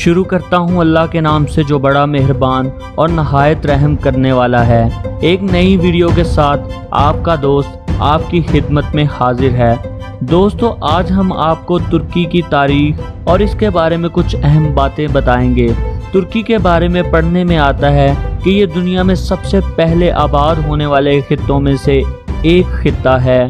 شروع کرتا ہوں اللہ کے نام سے جو بڑا مہربان اور نہایت رحم کرنے والا ہے۔ ایک نئی ویڈیو کے ساتھ آپ کا دوست آپ کی خدمت میں حاضر ہے۔ دوستو، آج ہم آپ کو ترکی کی تاریخ اور اس کے بارے میں کچھ اہم باتیں بتائیں گے۔ ترکی کے بارے میں پڑھنے میں آتا ہے کہ یہ دنیا میں سب سے پہلے آباد ہونے والے خطوں میں سے ایک خطہ ہے۔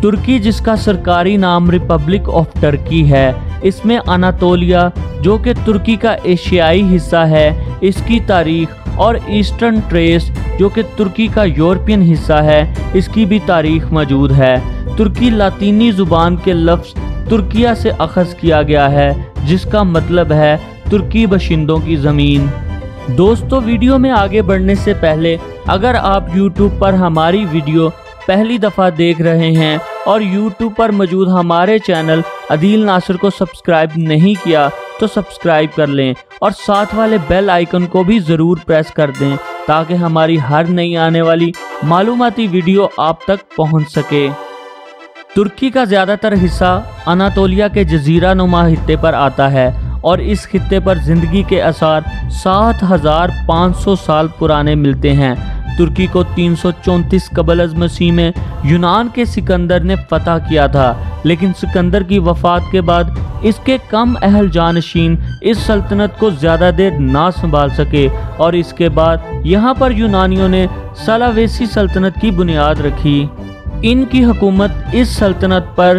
ترکی، جس کا سرکاری نام ریپبلک آف ٹرکی ہے اس میں اناتولیا، جو کہ ترکی کا ایشیائی حصہ ہے، اس کی تاریخ اور ایسٹرن ٹریس، جو کہ ترکی کا یورپین حصہ ہے، اس کی بھی تاریخ موجود ہے۔ ترکی لاطینی زبان کے لفظ ترکیہ سے اخذ کیا گیا ہے، جس کا مطلب ہے ترکی بشندوں کی زمین۔ دوستو، ویڈیو میں آگے بڑھنے سے پہلے، اگر آپ یوٹیوب پر ہماری ویڈیو پہلی دفعہ دیکھ رہے ہیں اور یوٹیوب پر موجود ہمارے چینل عدیل ناصر کو سبسکرائب نہیں کیا تو سبسکرائب کر لیں اور ساتھ والے بیل آئیکن کو بھی ضرور پریس کر دیں تاکہ ہماری ہر نئی آنے والی معلوماتی ویڈیو آپ تک پہنچ سکے۔ ترکی کا زیادہ تر حصہ اناتولیا کے جزیرہ نما خطے پر آتا ہے اور اس خطے پر زندگی کے اثار سات ہزار پانچ سو سال پرانے ملتے ہیں۔ ترکی کو تین سو چونتیس قبل از مسیح میں یونان کے سکندر نے فتح کیا تھا، لیکن سکندر کی وفات کے بعد اس کے کم اہل جانشین اس سلطنت کو زیادہ دیر نہ سنبھال سکے اور اس کے بعد یہاں پر یونانیوں نے سلاویسی سلطنت کی بنیاد رکھی۔ ان کی حکومت اس سلطنت پر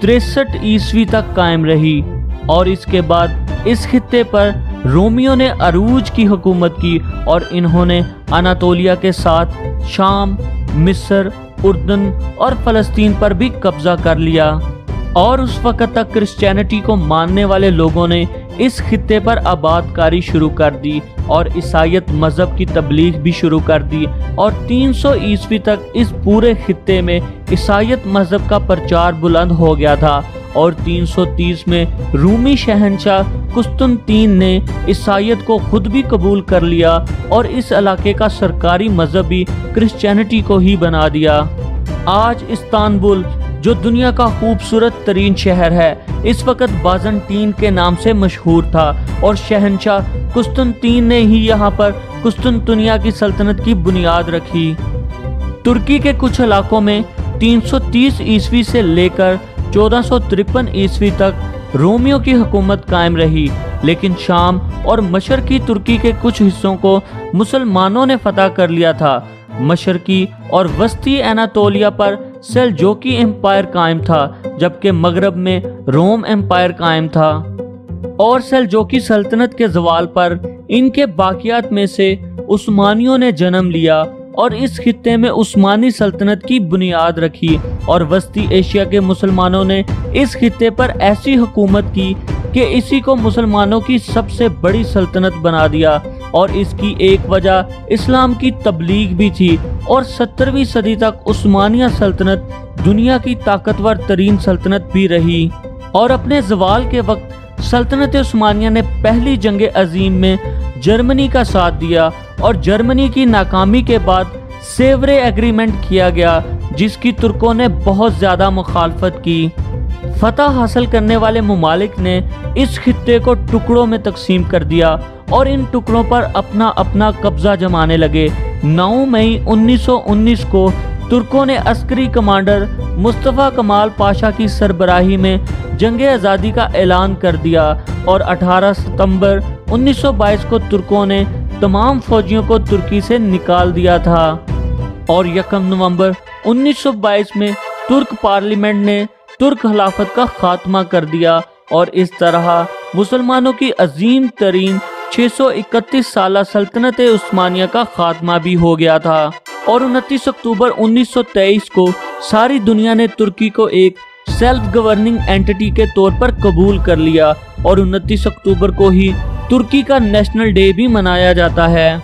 تریسٹھ عیسوی تک قائم رہی اور اس کے بعد اس خطے پر رومیو نے عروج کی حکومت کی اور انہوں نے اناتولیا کے ساتھ شام، مصر، اردن اور فلسطین پر بھی قبضہ کر لیا۔ اور اس وقت تک کرسچینٹی کو ماننے والے لوگوں نے اس خطے پر آباد کاری شروع کر دی اور عیسائیت مذہب کی تبلیغ بھی شروع کر دی اور تین سو عیسوی تک اس پورے خطے میں عیسائیت مذہب کا پرچار بلند ہو گیا تھا۔ اور تین سو تیس میں رومی شہنشاہ قسطنطین نے عیسائیت کو خود بھی قبول کر لیا اور اس علاقے کا سرکاری مذہب بھی کرسچینٹی کو ہی بنا دیا۔ آج استانبول، جو دنیا کا خوبصورت ترین شہر ہے، اس وقت بازنٹین کے نام سے مشہور تھا اور شہنشاہ قسطنطین نے ہی یہاں پر قسطنطنیہ کی سلطنت کی بنیاد رکھی۔ ترکی کے کچھ علاقوں میں تین سو تیس عیسوی سے لے کر چودہ سو ترپن عیسوی تک رومیو کی حکومت قائم رہی، لیکن شام اور مشرقی ترکی کے کچھ حصوں کو مسلمانوں نے فتح کر لیا تھا۔ مشرقی اور وسطی ایناتولیا پر سیلجوکی امپائر قائم تھا، جبکہ مغرب میں روم امپائر قائم تھا۔ اور سیلجوکی سلطنت کے زوال پر ان کے باقیات میں سے عثمانیوں نے جنم لیا۔ اور اس خطے میں عثمانی سلطنت کی بنیاد رکھی اور وسطی ایشیا کے مسلمانوں نے اس خطے پر ایسی حکومت کی کہ اسی کو مسلمانوں کی سب سے بڑی سلطنت بنا دیا اور اس کی ایک وجہ اسلام کی تبلیغ بھی تھی اور سترویں صدی تک عثمانیہ سلطنت دنیا کی طاقتور ترین سلطنت بھی رہی اور اپنے زوال کے وقت سلطنت عثمانیہ نے پہلی جنگ عظیم میں جرمنی کا ساتھ دیا اور جرمنی کی ناکامی کے بعد سیورے ایگریمنٹ کیا گیا، جس کی ترکوں نے بہت زیادہ مخالفت کی۔ فتح حاصل کرنے والے ممالک نے اس خطے کو ٹکڑوں میں تقسیم کر دیا اور ان ٹکڑوں پر اپنا اپنا قبضہ جمانے لگے۔ نو مئی انیس سو انیس کو ترکوں نے عسکری کمانڈر مصطفیٰ کمال پاشا کی سربراہی میں جنگ آزادی کا اعلان کر دیا اور اٹھارہ ستمبر انیس سو بائیس کو ترکوں نے تمام فوجیوں کو ترکی سے نکال دیا تھا۔ اور یکم نومبر انیس سو بائیس میں ترک پارلیمنٹ نے ترک خلافت کا خاتمہ کر دیا اور اس طرح مسلمانوں کی عظیم ترین چھ سو اکتیس سالہ سلطنت عثمانیہ کا خاتمہ بھی ہو گیا تھا۔ اور انتیس اکتوبر انیس سو تیئیس کو ساری دنیا نے ترکی کو ایک سیلف گورننگ اینٹی کے طور پر قبول کر لیا۔ اور انتیس اکتوبر کو ہی ترکی کا نیشنل ڈے بھی منایا جاتا ہے۔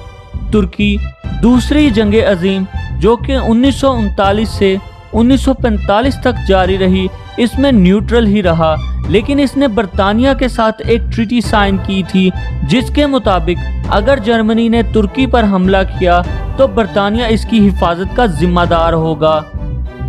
ترکی دوسری جنگ عظیم جو کہ انیس سو انتالیس سے انیس سو پینتالیس تک جاری رہی، اس میں نیوٹرل ہی رہا۔ لیکن اس نے برطانیہ کے ساتھ ایک ٹریٹی سائن کی تھی، جس کے مطابق اگر جرمنی نے ترکی پر حملہ کیا تو برطانیہ اس کی حفاظت کا ذمہ دار ہوگا۔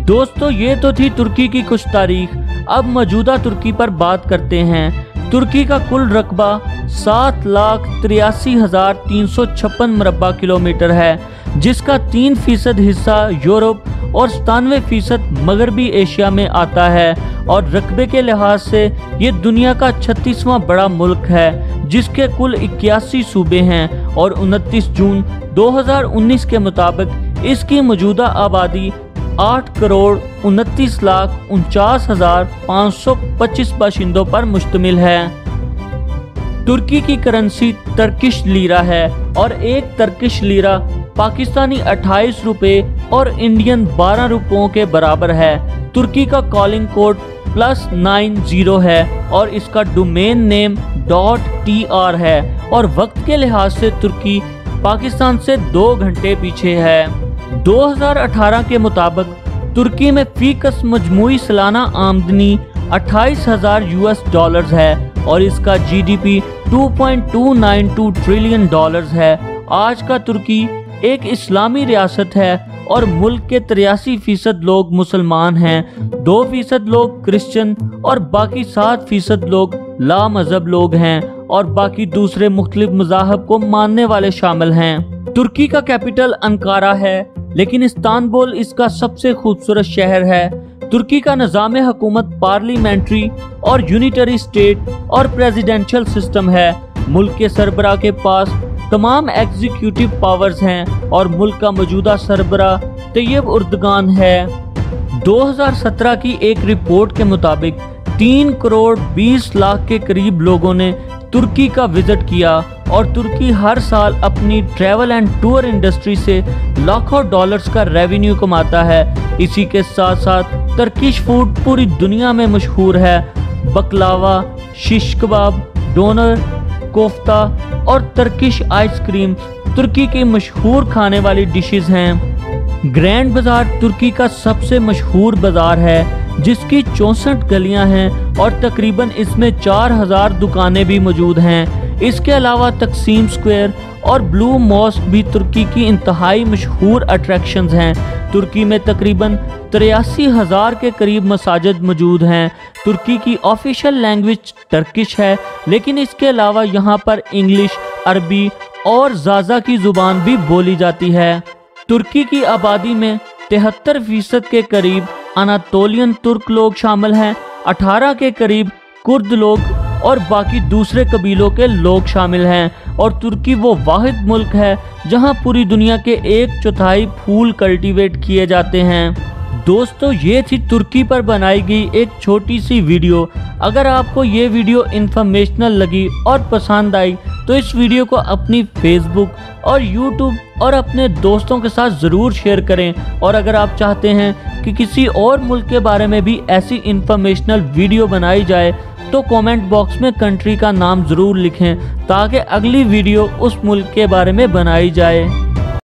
دوستو، یہ تو تھی ترکی کی کچھ تاریخ۔ اب موجودہ ترکی پر بات کرتے ہیں۔ ترکی کا کل رقبہ سات لاکھ تریاسی ہزار تین سو چھپن مربع کلومیٹر ہے، جس کا تین فیصد حصہ یورپ اور ستانوے فیصد مغربی ایشیا میں آتا ہے۔ اور رقبے کے لحاظ سے یہ دنیا کا چھتیسواں بڑا ملک ہے، جس کے کل اکیاسی صوبے ہیں۔ اور انتیس جون دو ہزار انیس کے مطابق اس کی موجودہ آبادی آٹھ کروڑ انتیس لاکھ انچاس ہزار پانچ سو پچیس باشندوں پر مشتمل ہے۔ ترکی کی کرنسی ترکش لیرہ ہے اور ایک ترکش لیرہ پاکستانی اٹھائیس روپے اور انڈین بارہ روپوں کے برابر ہے۔ ترکی کا calling code plus nine zero ہے اور اس کا domain name dot T R ہے اور وقت کے لحاظ سے ترکی پاکستان سے دو گھنٹے پیچھے ہے۔ دو ہزار اٹھارہ کے مطابق ترکی میں فی کس مجموعی سالانہ آمدنی اٹھائیس ہزار یو ایس ڈالرز ہے اور اس کا G D P two point two nine two trillion dollars ہے۔ آج کا ترکی ایک اسلامی ریاست ہے اور ملک کے تریاسی فیصد لوگ مسلمان ہیں۔ دو فیصد لوگ کرسچن اور باقی سات فیصد لوگ لا مذہب لوگ ہیں۔ اور باقی دوسرے مختلف مذاہب کو ماننے والے شامل ہیں۔ ترکی کا کیپٹل انکارا ہے، لیکن استانبول اس کا سب سے خوبصورت شہر ہے۔ ترکی کا نظام حکومت پارلیمنٹری اور یونیٹری اسٹیٹ اور پریزیڈنشل سسٹم ہے۔ ملک کے سربراہ کے پاس تمام ایگزیکیوٹیو پاورز ہیں اور ملک کا موجودہ سربراہ طیب اردگان ہے۔ دو ہزار سترہ کی ایک رپورٹ کے مطابق تین کروڑ بیس لاکھ کے قریب لوگوں نے ترکی کا وزٹ کیا اور ترکی ہر سال اپنی ٹریول اینڈ ٹور انڈسٹری سے لاکھوں ڈالرز کا ریونیو کماتا ہے۔ اسی کے ساتھ ساتھ ترکیش فوڈ پوری دنیا میں مشہور ہے۔ بکلاوا شش کباب، ڈونر، کوفتہ اور ترکش آئس کریم ترکی کی مشہور کھانے والی ڈشز ہیں۔ گرینڈ بازار ترکی کا سب سے مشہور بازار ہے۔ جس کی چونسٹھ گلیاں ہیں اور تقریباً اس میں چار ہزار دکانیں بھی موجود ہیں۔ اس کے علاوہ تقسیم سکوئر اور بلو موسک بھی ترکی کی انتہائی مشہور اٹریکشنز ہیں۔ ترکی میں تقریباً تریاسی ہزار کے قریب مساجد موجود ہیں۔ ترکی کی آفیشل لینگویج ٹرکش ہے، لیکن اس کے علاوہ یہاں پر انگلش، عربی اور زازا کی زبان بھی بولی جاتی ہے۔ ترکی کی آبادی میں تہتر فیصد کے قریب اناتولین ترک لوگ شامل ہیں، اٹھارہ کے قریب کرد لوگ اور باقی دوسرے قبیلوں کے لوگ شامل ہیں۔ اور ترکی وہ واحد ملک ہے جہاں پوری دنیا کے ایک چوتھائی پھول کلٹیویٹ کیے جاتے ہیں۔ دوستو، یہ تھی ترکی پر بنائی گئی ایک چھوٹی سی ویڈیو۔ اگر آپ کو یہ ویڈیو انفارمیشنل لگی اور پسند آئی، تو اس ویڈیو کو اپنی فیس بک اور یوٹیوب اور اپنے دوستوں کے ساتھ ضرور شیئر کریں۔ اور اگر آپ چاہتے ہیں کہ کسی اور ملک کے بارے میں بھی ایسی انفارمیشنل ویڈیو بنائی جائے، تو کومنٹ باکس میں کنٹری کا نام ضرور لکھیں تاکہ اگلی ویڈیو اس ملک کے بارے میں بنائی جائے۔